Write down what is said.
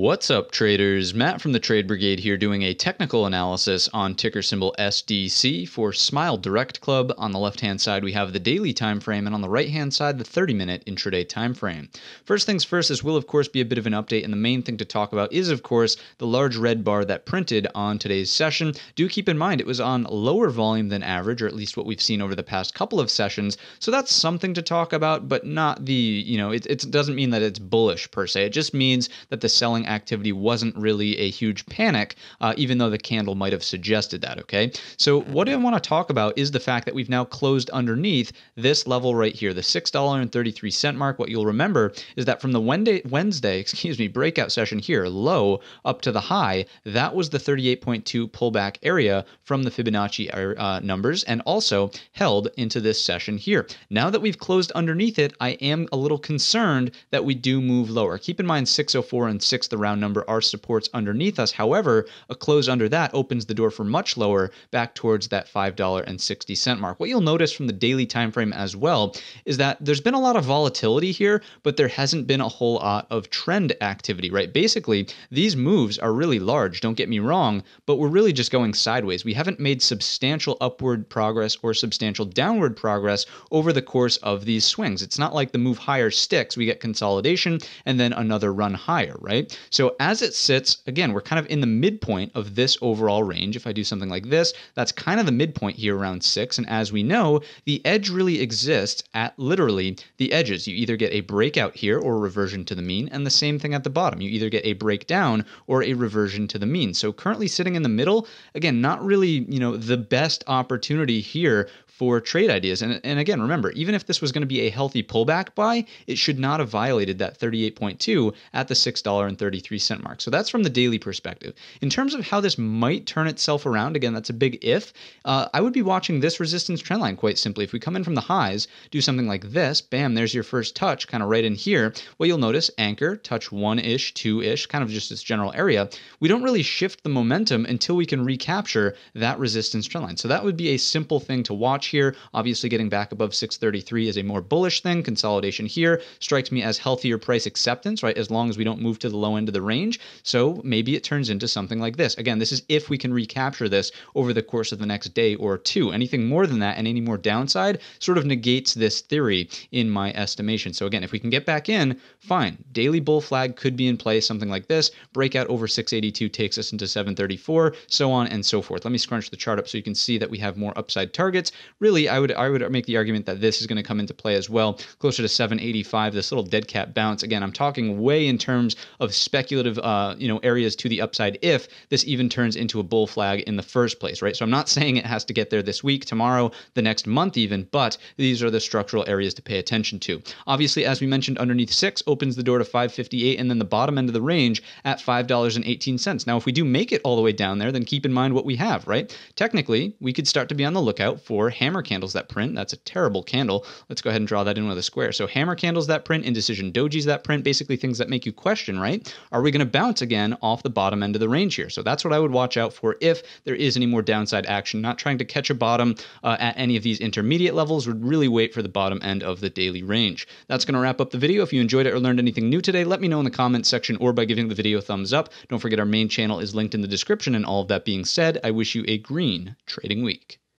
What's up, traders? Matt from the Trade Brigade here doing a technical analysis on ticker symbol SDC for Smile Direct Club. On the left hand side, we have the daily time frame, and on the right hand side, the 30 minute intraday time frame. First things first, this will, of course, be a bit of an update, and the main thing to talk about is, of course, the large red bar that printed on today's session. Do keep in mind it was on lower volume than average, or at least what we've seen over the past couple of sessions, so that's something to talk about, but not the, you know, it, it doesn't mean that it's bullish per se. It just means that the selling activity wasn't really a huge panic, uh, even though the candle might have suggested that. Okay. So, what I want to talk about is the fact that we've now closed underneath this level right here, the $6.33 mark. What you'll remember is that from the Wednesday, Wednesday, excuse me, breakout session here, low up to the high, that was the 38.2 pullback area from the Fibonacci uh, numbers and also held into this session here. Now that we've closed underneath it, I am a little concerned that we do move lower. Keep in mind 604 and 6, the round number are supports underneath us. However, a close under that opens the door for much lower back towards that $5.60 mark. What you'll notice from the daily time frame as well is that there's been a lot of volatility here, but there hasn't been a whole lot of trend activity, right? Basically, these moves are really large, don't get me wrong, but we're really just going sideways. We haven't made substantial upward progress or substantial downward progress over the course of these swings. It's not like the move higher sticks, we get consolidation and then another run higher, right? So as it sits, again, we're kind of in the midpoint of this overall range. If I do something like this, that's kind of the midpoint here around six. And as we know, the edge really exists at literally the edges. You either get a breakout here or a reversion to the mean, and the same thing at the bottom. You either get a breakdown or a reversion to the mean. So currently sitting in the middle, again, not really, you know, the best opportunity here for trade ideas. And, and again, remember, even if this was going to be a healthy pullback buy, it should not have violated that 38.2 at the $6.33 mark. So that's from the daily perspective. In terms of how this might turn itself around, again, that's a big if. Uh, I would be watching this resistance trend line quite simply. If we come in from the highs, do something like this, bam, there's your first touch, kind of right in here. Well, you'll notice anchor, touch one ish, two ish, kind of just this general area. We don't really shift the momentum until we can recapture that resistance trend line. So that would be a simple thing to watch here. Obviously, getting back above 633 is a more bullish thing. Consolidation here strikes me as healthier price acceptance, right? As long as we don't move to the low end of the range. So maybe it turns into something like this. Again, this is if we can recapture this over the course of the next day or two. Anything more than that and any more downside sort of negates this theory in my estimation. So again, if we can get back in, fine. Daily bull flag could be in place, something like this. Breakout over 682 takes us into 734, so on and so forth. Let me scrunch the chart up so you can see that we have more upside targets really, I would I would make the argument that this is going to come into play as well, closer to 785. This little dead cat bounce. Again, I'm talking way in terms of speculative, uh, you know, areas to the upside if this even turns into a bull flag in the first place, right? So I'm not saying it has to get there this week, tomorrow, the next month, even, but these are the structural areas to pay attention to. Obviously, as we mentioned, underneath six opens the door to 558, and then the bottom end of the range at $5.18. Now, if we do make it all the way down there, then keep in mind what we have, right? Technically, we could start to be on the lookout for hammer candles that print. That's a terrible candle. Let's go ahead and draw that in with a square. So hammer candles that print, indecision dojis that print, basically things that make you question, right? Are we going to bounce again off the bottom end of the range here? So that's what I would watch out for if there is any more downside action. Not trying to catch a bottom uh, at any of these intermediate levels. Would really wait for the bottom end of the daily range. That's going to wrap up the video. If you enjoyed it or learned anything new today, let me know in the comments section or by giving the video a thumbs up. Don't forget our main channel is linked in the description. And all of that being said, I wish you a green trading week.